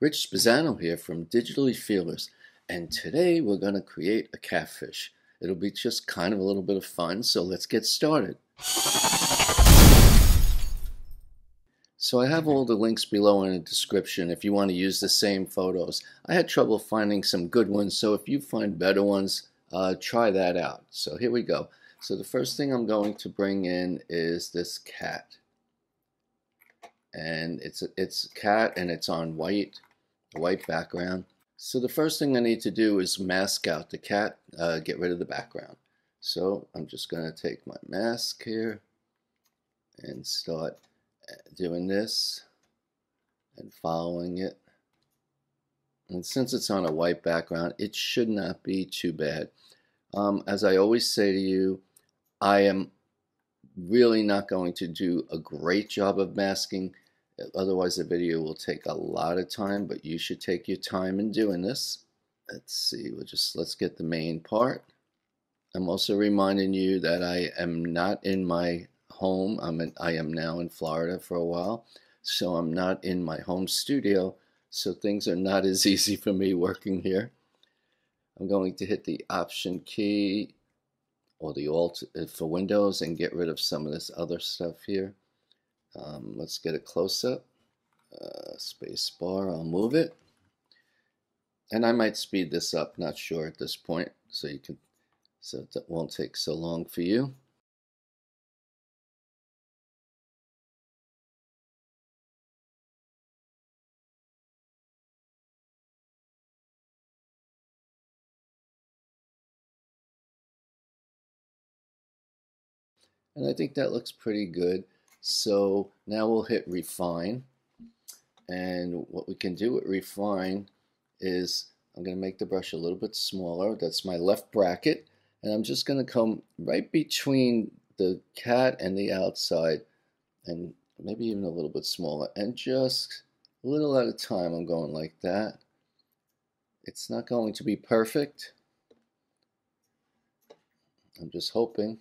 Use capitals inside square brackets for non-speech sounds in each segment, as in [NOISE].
Rich Spezzano here from Digitally Fearless, and today we're going to create a catfish. It'll be just kind of a little bit of fun, so let's get started. So I have all the links below in the description if you want to use the same photos. I had trouble finding some good ones, so if you find better ones, uh, try that out. So here we go. So the first thing I'm going to bring in is this cat. And it's it's cat and it's on white a white background. So the first thing I need to do is mask out the cat, uh, get rid of the background. So I'm just going to take my mask here and start uh, doing this and following it. And since it's on a white background, it should not be too bad. Um, as I always say to you, I am really not going to do a great job of masking Otherwise, the video will take a lot of time, but you should take your time in doing this. Let's see, we'll just, let's get the main part. I'm also reminding you that I am not in my home. I'm in, I am now in Florida for a while, so I'm not in my home studio, so things are not as [LAUGHS] easy for me working here. I'm going to hit the Option key or the Alt uh, for Windows and get rid of some of this other stuff here. Um, let's get a close-up. Uh, space bar, I'll move it. And I might speed this up, not sure at this point, so you can, so that won't take so long for you. And I think that looks pretty good. So now we'll hit refine. And what we can do with refine is I'm going to make the brush a little bit smaller. That's my left bracket. And I'm just going to come right between the cat and the outside and maybe even a little bit smaller. And just a little at a time I'm going like that. It's not going to be perfect. I'm just hoping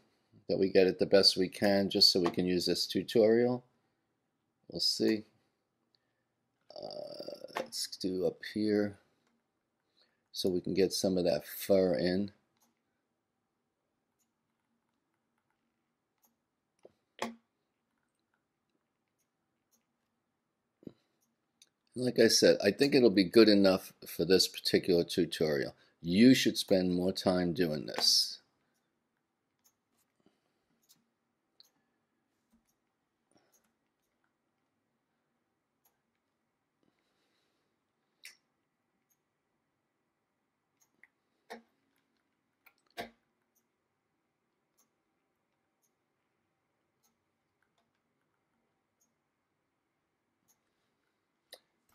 that we get it the best we can just so we can use this tutorial. We'll see. Uh, let's do up here so we can get some of that fur in. Like I said, I think it'll be good enough for this particular tutorial. You should spend more time doing this.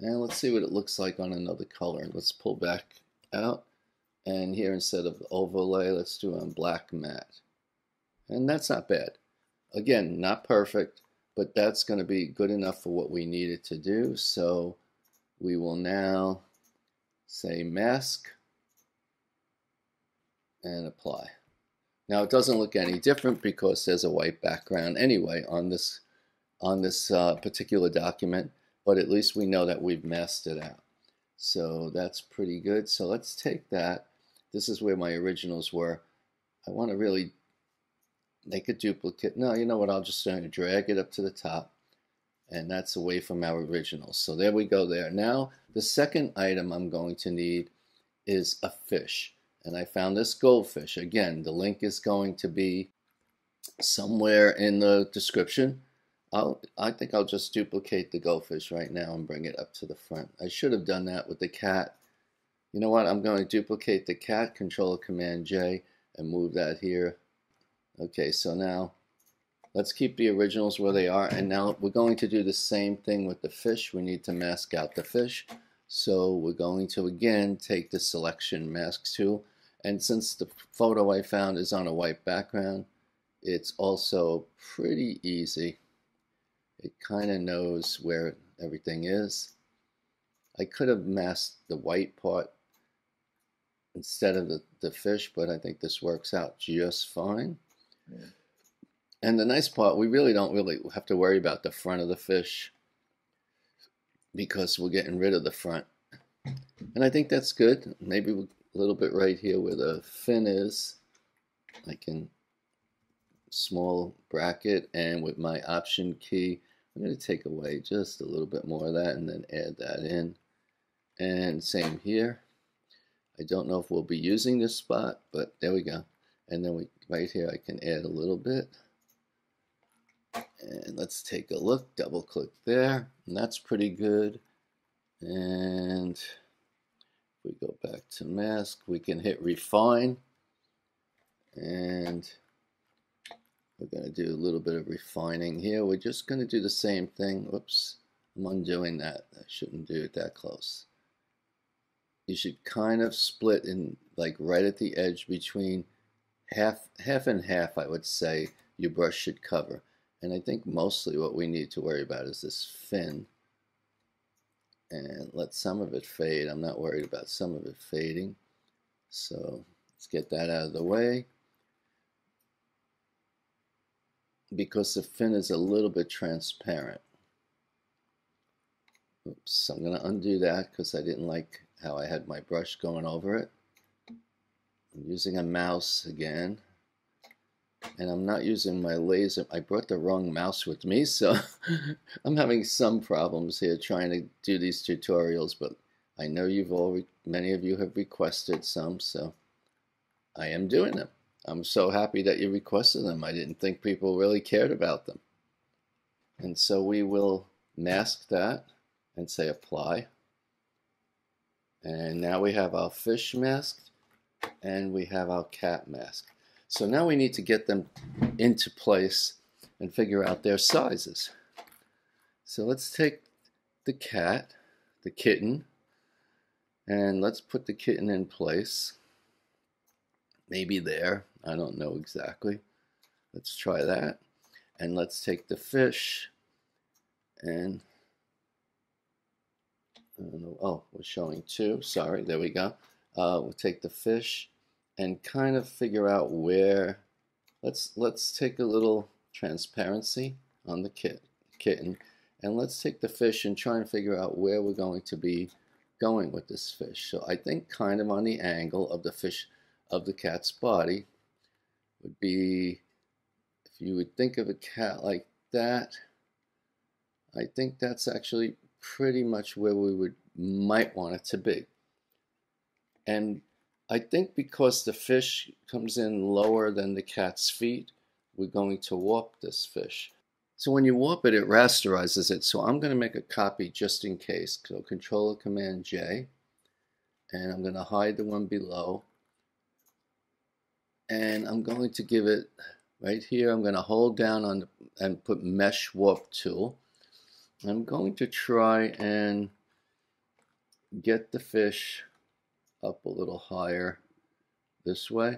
And let's see what it looks like on another color. Let's pull back out. And here instead of overlay, let's do on black matte. And that's not bad. Again, not perfect, but that's going to be good enough for what we needed to do. So we will now say mask and apply. Now it doesn't look any different because there's a white background anyway on this on this uh, particular document but at least we know that we've masked it out. So that's pretty good. So let's take that. This is where my originals were. I want to really make a duplicate. No, you know what? I'll just to drag it up to the top. And that's away from our originals. So there we go there. Now, the second item I'm going to need is a fish. And I found this goldfish. Again, the link is going to be somewhere in the description. I'll, I think I'll just duplicate the goldfish right now and bring it up to the front. I should have done that with the cat. You know what? I'm going to duplicate the cat, Control Command J, and move that here. Okay, so now let's keep the originals where they are. And now we're going to do the same thing with the fish. We need to mask out the fish. So we're going to, again, take the Selection Mask tool. And since the photo I found is on a white background, it's also pretty easy it kind of knows where everything is. I could have masked the white part instead of the, the fish, but I think this works out just fine. Yeah. And the nice part, we really don't really have to worry about the front of the fish because we're getting rid of the front. And I think that's good. Maybe a little bit right here where the fin is. I can small bracket and with my option key I'm going to take away just a little bit more of that and then add that in. And same here. I don't know if we'll be using this spot but there we go. And then we right here I can add a little bit. And let's take a look double click there and that's pretty good. And if we go back to mask we can hit refine. And we're going to do a little bit of refining here. We're just going to do the same thing. Oops, I'm undoing that. I shouldn't do it that close. You should kind of split in like right at the edge between half, half and half, I would say, your brush should cover. And I think mostly what we need to worry about is this fin. And let some of it fade. I'm not worried about some of it fading. So let's get that out of the way. Because the fin is a little bit transparent. Oops, I'm going to undo that because I didn't like how I had my brush going over it. I'm using a mouse again. And I'm not using my laser. I brought the wrong mouse with me, so [LAUGHS] I'm having some problems here trying to do these tutorials, but I know you've all, many of you have requested some, so I am doing them. I'm so happy that you requested them. I didn't think people really cared about them. And so we will mask that and say apply. And now we have our fish mask and we have our cat mask. So now we need to get them into place and figure out their sizes. So let's take the cat, the kitten, and let's put the kitten in place. Maybe there. I don't know exactly. Let's try that. And let's take the fish and oh, we're showing two. Sorry, there we go. Uh, we'll take the fish and kind of figure out where. Let's let's take a little transparency on the kit, kitten, and let's take the fish and try and figure out where we're going to be going with this fish. So I think kind of on the angle of the fish of the cat's body would be if you would think of a cat like that I think that's actually pretty much where we would might want it to be. And I think because the fish comes in lower than the cat's feet we're going to warp this fish. So when you warp it it rasterizes it. So I'm going to make a copy just in case. So control command J and I'm going to hide the one below and I'm going to give it right here. I'm going to hold down on and put mesh warp tool. I'm going to try and get the fish up a little higher this way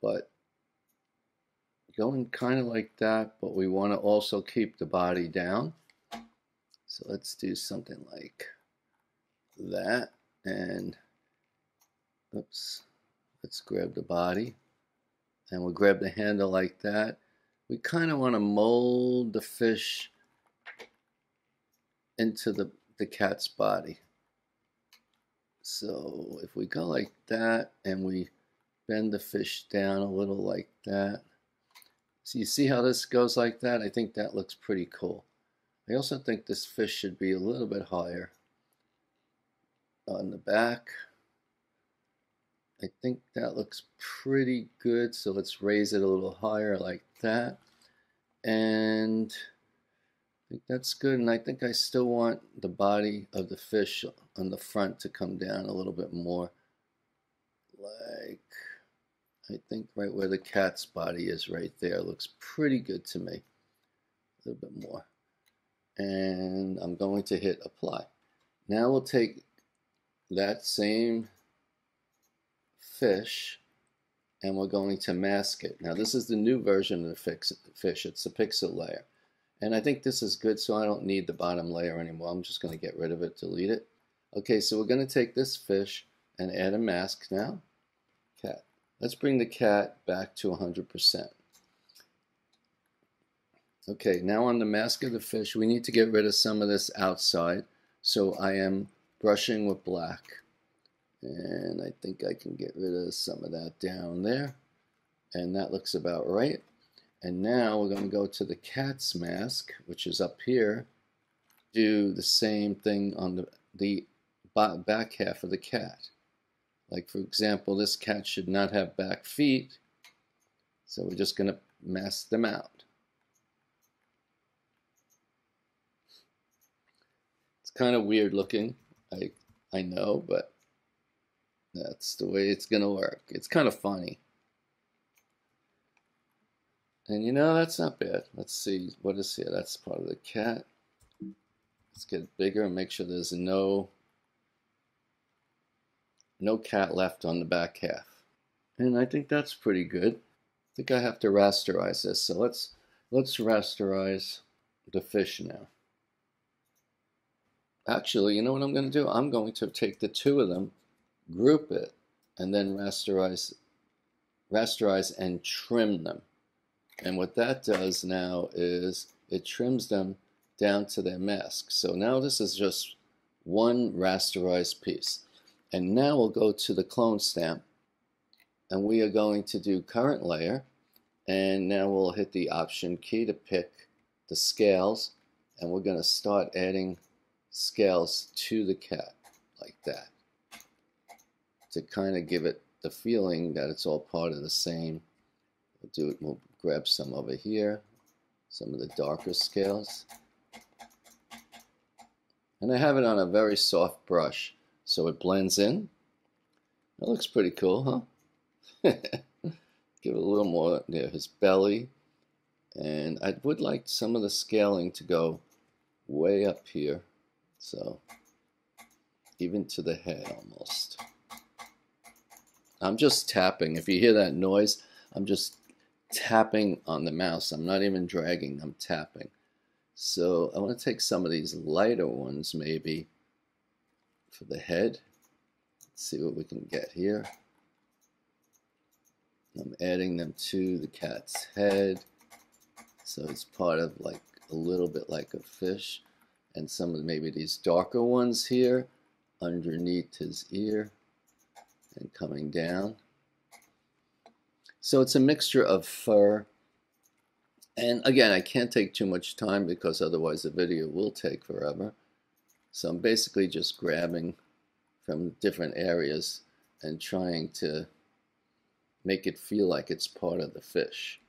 but going kind of like that but we want to also keep the body down. So let's do something like that and oops let's grab the body and we'll grab the handle like that. We kind of want to mold the fish into the, the cat's body. So if we go like that and we bend the fish down a little like that. So you see how this goes like that? I think that looks pretty cool. I also think this fish should be a little bit higher on the back. I think that looks pretty good. So let's raise it a little higher like that. And I think that's good. And I think I still want the body of the fish on the front to come down a little bit more. Like, I think right where the cat's body is right there looks pretty good to me. A little bit more. And I'm going to hit apply. Now we'll take that same fish and we're going to mask it. Now this is the new version of the fix, fish. It's a pixel layer. And I think this is good so I don't need the bottom layer anymore. I'm just going to get rid of it, delete it. Okay, so we're going to take this fish and add a mask now. Cat. Let's bring the cat back to 100%. Okay, now on the mask of the fish, we need to get rid of some of this outside. So I am brushing with black. And I think I can get rid of some of that down there. And that looks about right. And now we're going to go to the cat's mask, which is up here. Do the same thing on the, the back half of the cat. Like for example, this cat should not have back feet. So we're just going to mask them out. It's kind of weird looking. I, I know, but that's the way it's going to work. It's kind of funny. And you know, that's not bad. Let's see, what is here? That's part of the cat. Let's get bigger and make sure there's no, no cat left on the back half. And I think that's pretty good. I think I have to rasterize this. So let's, let's rasterize the fish now. Actually, you know what I'm going to do? I'm going to take the two of them, group it, and then rasterize, rasterize and trim them. And what that does now is it trims them down to their mask. So now this is just one rasterized piece. And now we'll go to the clone stamp and we are going to do current layer and now we'll hit the option key to pick the scales and we're going to start adding scales to the cat like that to kind of give it the feeling that it's all part of the same we'll do it we'll grab some over here, some of the darker scales. And I have it on a very soft brush, so it blends in. That looks pretty cool, huh? [LAUGHS] Give it a little more near his belly. And I would like some of the scaling to go way up here. So, even to the head almost. I'm just tapping. If you hear that noise, I'm just tapping on the mouse. I'm not even dragging, I'm tapping. So I want to take some of these lighter ones maybe for the head. Let's see what we can get here. I'm adding them to the cat's head. So it's part of like a little bit like a fish. And some of maybe these darker ones here underneath his ear and coming down. So it's a mixture of fur. And again, I can't take too much time because otherwise the video will take forever. So I'm basically just grabbing from different areas and trying to make it feel like it's part of the fish.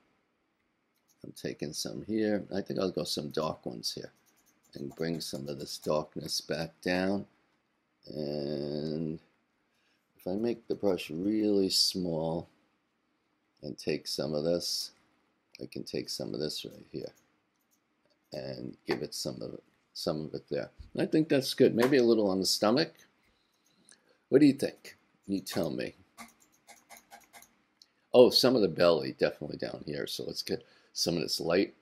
I'm taking some here. I think I'll go some dark ones here and bring some of this darkness back down. And if I make the brush really small, and take some of this. I can take some of this right here and give it some of it, some of it there. I think that's good. Maybe a little on the stomach. What do you think? You tell me. Oh, some of the belly definitely down here. So let's get some of this light.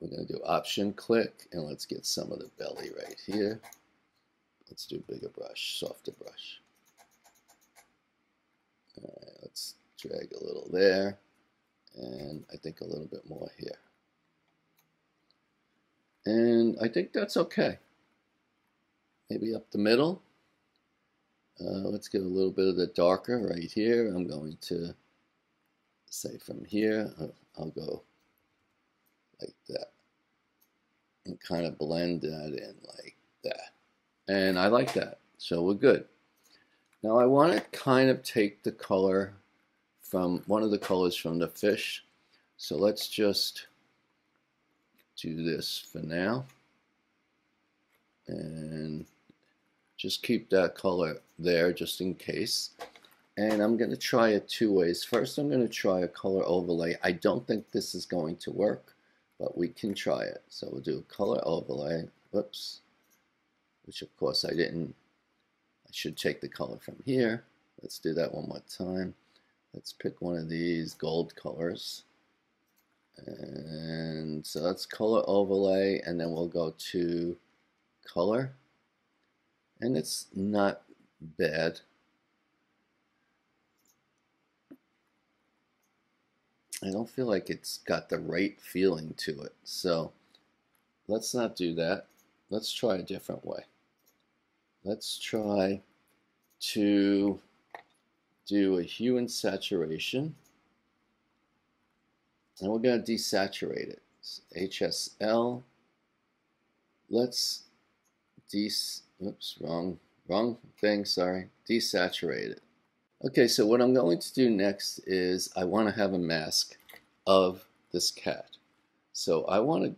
We're going to do option click and let's get some of the belly right here. Let's do bigger brush, softer brush. Let's drag a little there, and I think a little bit more here. And I think that's okay. Maybe up the middle. Uh, let's get a little bit of the darker right here. I'm going to say from here, uh, I'll go like that and kind of blend that in like that. And I like that. So we're good. Now I want to kind of take the color from one of the colors from the fish. So let's just do this for now. And just keep that color there just in case. And I'm going to try it two ways. First, I'm going to try a color overlay. I don't think this is going to work, but we can try it. So we'll do a color overlay. Whoops. Which, of course, I didn't. I should take the color from here. Let's do that one more time. Let's pick one of these gold colors. And so that's color overlay, and then we'll go to color. And it's not bad. I don't feel like it's got the right feeling to it. So let's not do that. Let's try a different way. Let's try to do a hue and saturation. And we're going to desaturate it. HSL. Let's des oops, wrong, wrong thing, sorry. Desaturate it. Okay, so what I'm going to do next is I want to have a mask of this cat. So I want to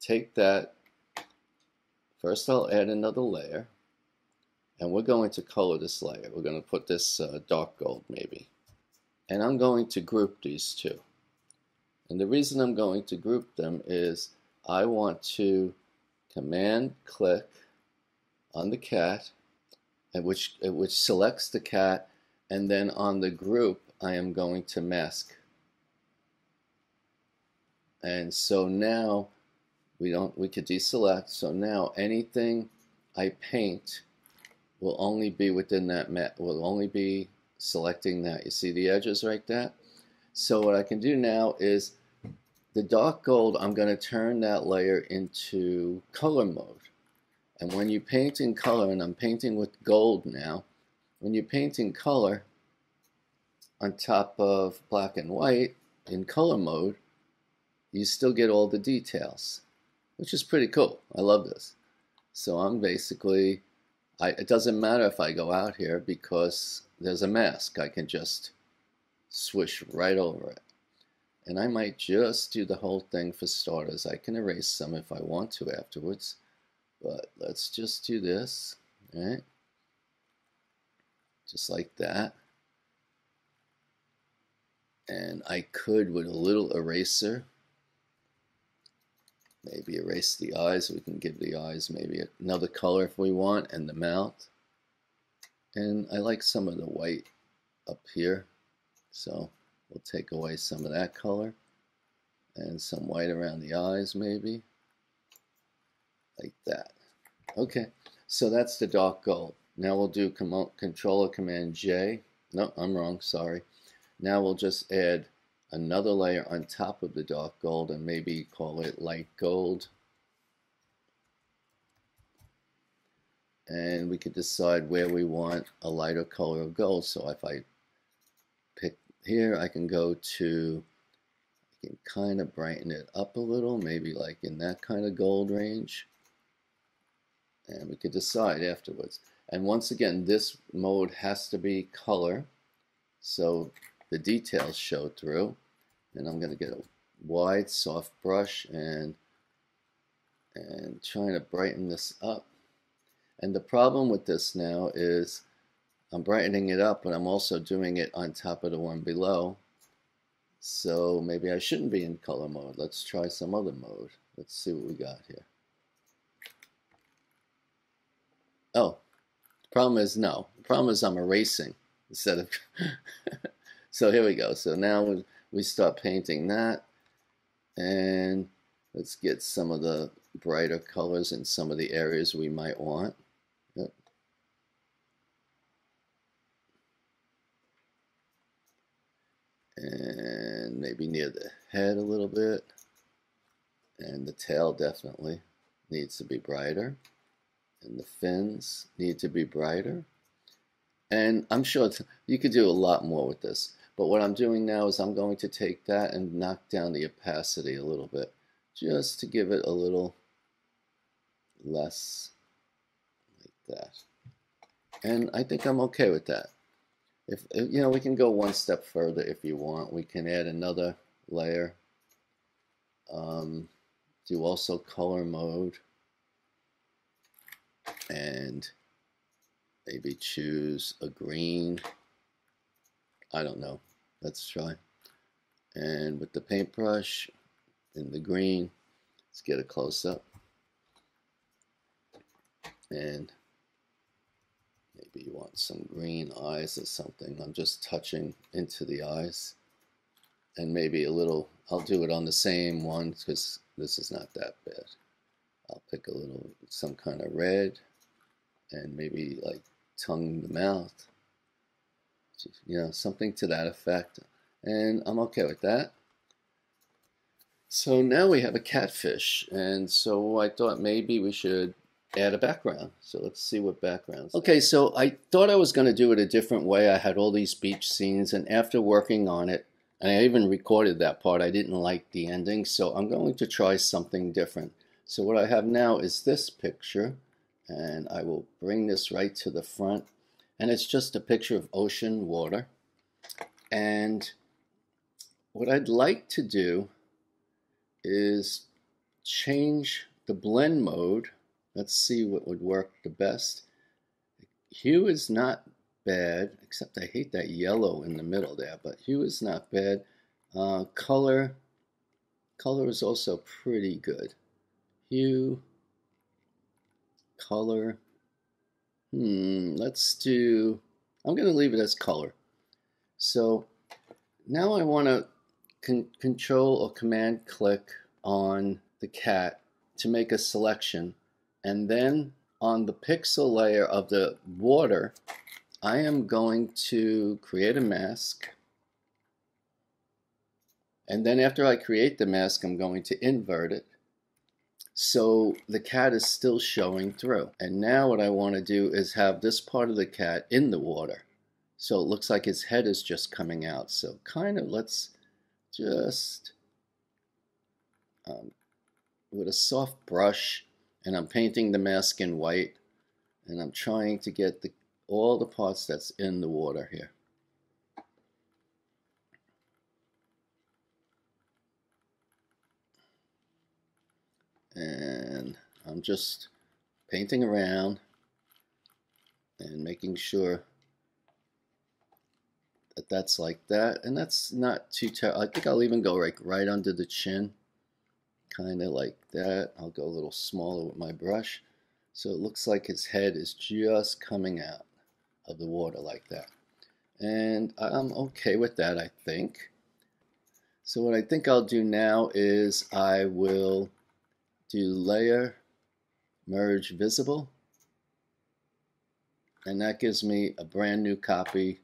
take that, first I'll add another layer, and we're going to color this layer. We're going to put this uh, dark gold maybe. And I'm going to group these two. And the reason I'm going to group them is I want to command click on the cat, which, which selects the cat, and then on the group I am going to mask. And so now we don't we could deselect. So now anything I paint will only be within that mat will only be selecting that. You see the edges right there? So what I can do now is the dark gold, I'm going to turn that layer into color mode. And when you paint in color, and I'm painting with gold now, when you paint in color on top of black and white in color mode, you still get all the details, which is pretty cool. I love this. So I'm basically, I, it doesn't matter if I go out here because there's a mask. I can just swish right over it. And I might just do the whole thing for starters. I can erase some if I want to afterwards. But let's just do this, right? Just like that. And I could, with a little eraser, maybe erase the eyes. We can give the eyes maybe another color if we want, and the mouth. And I like some of the white up here. So We'll take away some of that color and some white around the eyes maybe, like that. Okay, so that's the dark gold. Now we'll do com Controller Command J. No, I'm wrong, sorry. Now we'll just add another layer on top of the dark gold and maybe call it light gold. And we could decide where we want a lighter color of gold. So if I pick here I can go to, I can kind of brighten it up a little, maybe like in that kind of gold range. And we could decide afterwards. And once again, this mode has to be color, so the details show through. And I'm going to get a wide, soft brush and and trying to brighten this up. And the problem with this now is I'm brightening it up, but I'm also doing it on top of the one below. So maybe I shouldn't be in color mode. Let's try some other mode. Let's see what we got here. Oh, the problem is no. The problem is I'm erasing instead of... [LAUGHS] so here we go. So now we start painting that. And let's get some of the brighter colors in some of the areas we might want. and maybe near the head a little bit and the tail definitely needs to be brighter and the fins need to be brighter and I'm sure you could do a lot more with this but what I'm doing now is I'm going to take that and knock down the opacity a little bit just to give it a little less like that. And I think I'm okay with that. If you know we can go one step further if you want. We can add another layer. Um, do also color mode. And maybe choose a green I don't know let's try and with the paintbrush in the green let's get a close-up and Maybe you want some green eyes or something. I'm just touching into the eyes. And maybe a little, I'll do it on the same one because this is not that bad. I'll pick a little, some kind of red and maybe like tongue the mouth. You know, something to that effect. And I'm okay with that. So now we have a catfish. And so I thought maybe we should add a background. So let's see what backgrounds. Okay, so I thought I was going to do it a different way. I had all these beach scenes, and after working on it, and I even recorded that part, I didn't like the ending, so I'm going to try something different. So what I have now is this picture, and I will bring this right to the front, and it's just a picture of ocean water. And what I'd like to do is change the blend mode Let's see what would work the best. Hue is not bad, except I hate that yellow in the middle there, but hue is not bad. Uh, color, color is also pretty good. Hue, color, hmm, let's do, I'm going to leave it as color. So now I want to con control or command click on the cat to make a selection and then on the pixel layer of the water, I am going to create a mask. And then after I create the mask, I'm going to invert it. So the cat is still showing through. And now what I want to do is have this part of the cat in the water. So it looks like his head is just coming out. So kind of let's just, um, with a soft brush, and I'm painting the mask in white and I'm trying to get the, all the parts that's in the water here. And I'm just painting around and making sure that that's like that. And that's not too terrible. I think I'll even go like right under the chin kind of like that. I'll go a little smaller with my brush. So it looks like his head is just coming out of the water like that. And I'm okay with that, I think. So what I think I'll do now is I will do layer, merge visible. And that gives me a brand new copy.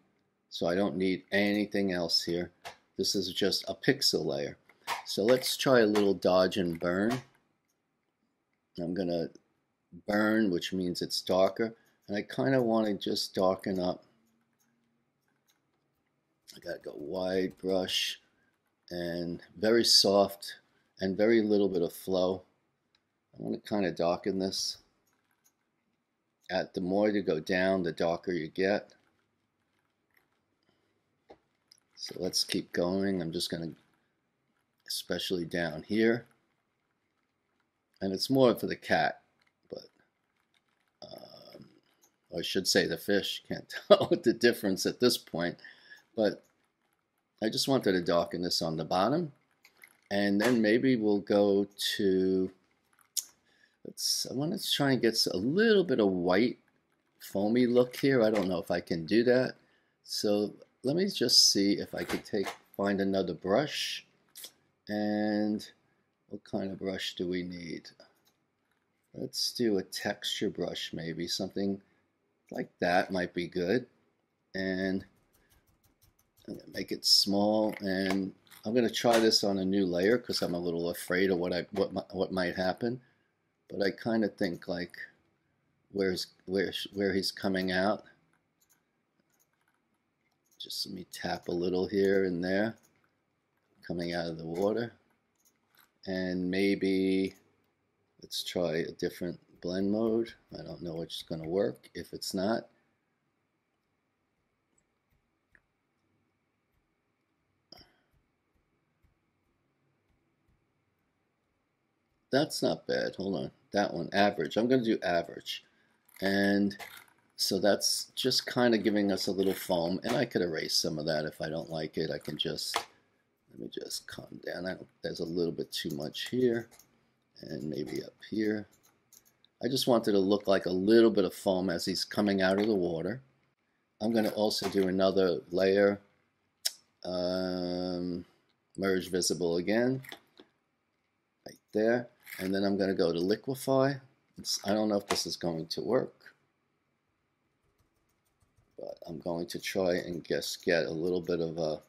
So I don't need anything else here. This is just a pixel layer. So let's try a little dodge and burn. I'm going to burn, which means it's darker. And I kind of want to just darken up. I got to go wide brush and very soft and very little bit of flow. I want to kind of darken this. At the more you go down, the darker you get. So let's keep going. I'm just going to especially down here. And it's more for the cat, but um, I should say the fish. [LAUGHS] Can't tell the difference at this point, but I just wanted to darken this on the bottom. And then maybe we'll go to, let's, I want to try and get a little bit of white foamy look here. I don't know if I can do that. So let me just see if I could take, find another brush and what kind of brush do we need? Let's do a texture brush maybe, something like that might be good. And I'm gonna make it small and I'm gonna try this on a new layer because I'm a little afraid of what I what what might happen. But I kind of think like where's where where he's coming out. Just let me tap a little here and there coming out of the water. And maybe let's try a different blend mode. I don't know which is going to work. If it's not, that's not bad. Hold on. That one, average. I'm going to do average. And so that's just kind of giving us a little foam. And I could erase some of that if I don't like it. I can just let me just calm down. I, there's a little bit too much here and maybe up here. I just wanted to look like a little bit of foam as he's coming out of the water. I'm going to also do another layer, um, merge visible again, right there. And then I'm going to go to liquify. It's, I don't know if this is going to work, but I'm going to try and just get a little bit of a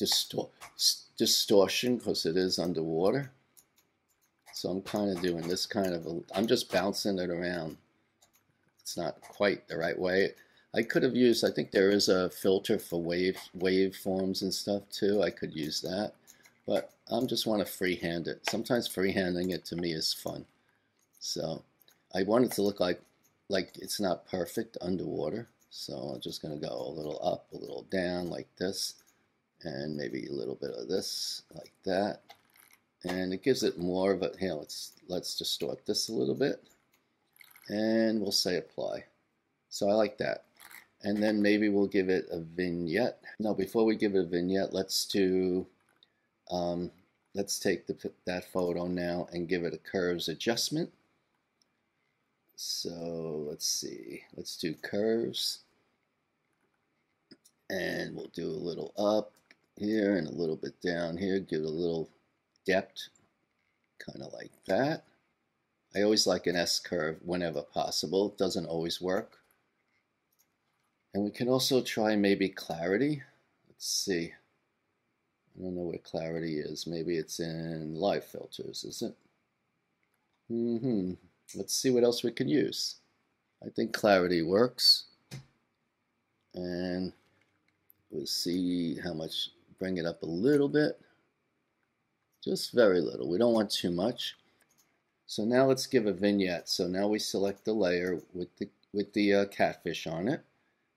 distor distortion because it is underwater. So I'm kind of doing this kind of, a, I'm just bouncing it around. It's not quite the right way. I could have used, I think there is a filter for wave waveforms and stuff too. I could use that. But I just want to freehand it. Sometimes freehanding it to me is fun. So I want it to look like like it's not perfect underwater. So I'm just going to go a little up, a little down like this, and maybe a little bit of this like that. And it gives it more of a, here, let's, let's distort this a little bit. And we'll say apply. So I like that. And then maybe we'll give it a vignette. Now, before we give it a vignette, let's do, um, let's take the, that photo now and give it a curves adjustment. So let's see, let's do curves. And we'll do a little up here and a little bit down here, give it a little depth, kind of like that. I always like an S-curve whenever possible. It doesn't always work. And we can also try maybe clarity. Let's see. I don't know where clarity is. Maybe it's in live filters, is it? Mm-hmm. Let's see what else we can use. I think clarity works. And we'll see how much, bring it up a little bit. Just very little. We don't want too much. So now let's give a vignette. So now we select the layer with the, with the uh, catfish on it.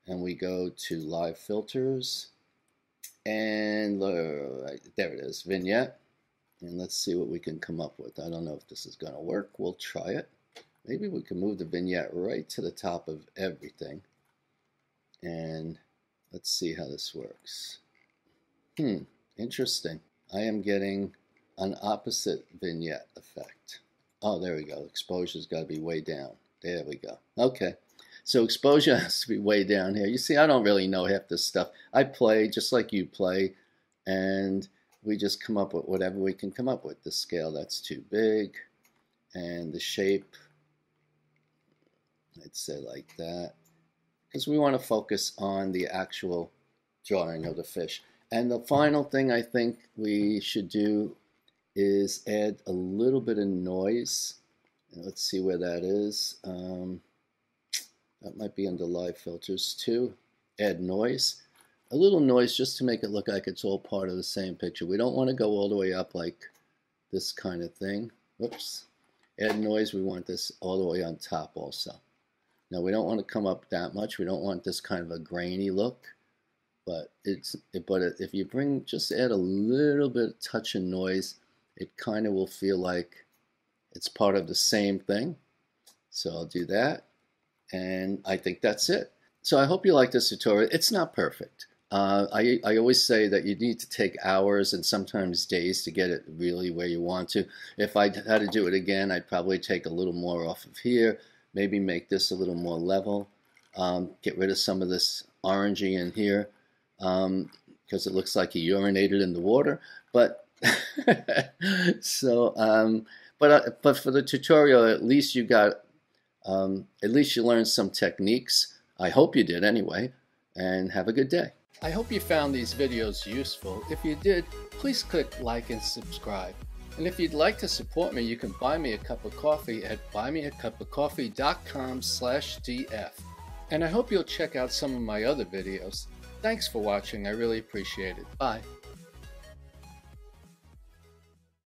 And we go to live filters. And uh, there it is, vignette. And let's see what we can come up with. I don't know if this is going to work. We'll try it. Maybe we can move the vignette right to the top of everything. And let's see how this works. Hmm, interesting. I am getting an opposite vignette effect. Oh, there we go. Exposure's got to be way down. There we go. Okay. So exposure [LAUGHS] has to be way down here. You see, I don't really know half this stuff. I play just like you play, and we just come up with whatever we can come up with. The scale, that's too big, and the shape, I'd say like that. Because we want to focus on the actual drawing of the fish. And the final thing I think we should do is add a little bit of noise. Let's see where that is. Um, that might be under live filters too. Add noise. A little noise just to make it look like it's all part of the same picture. We don't want to go all the way up like this kind of thing. Whoops. Add noise, we want this all the way on top also. Now we don't want to come up that much. We don't want this kind of a grainy look. But it's but if you bring just add a little bit of touch and noise, it kind of will feel like it's part of the same thing. So I'll do that. And I think that's it. So I hope you like this tutorial. It's not perfect. Uh, I, I always say that you need to take hours and sometimes days to get it really where you want to. If I had to do it again, I'd probably take a little more off of here, maybe make this a little more level, um, get rid of some of this orangey in here because um, it looks like he urinated in the water. But [LAUGHS] so, um, but uh, but for the tutorial, at least you got, um, at least you learned some techniques. I hope you did anyway, and have a good day. I hope you found these videos useful. If you did, please click like and subscribe. And if you'd like to support me, you can buy me a cup of coffee at buymeacupofcoffee.com slash df. And I hope you'll check out some of my other videos. Thanks for watching. I really appreciate it. Bye.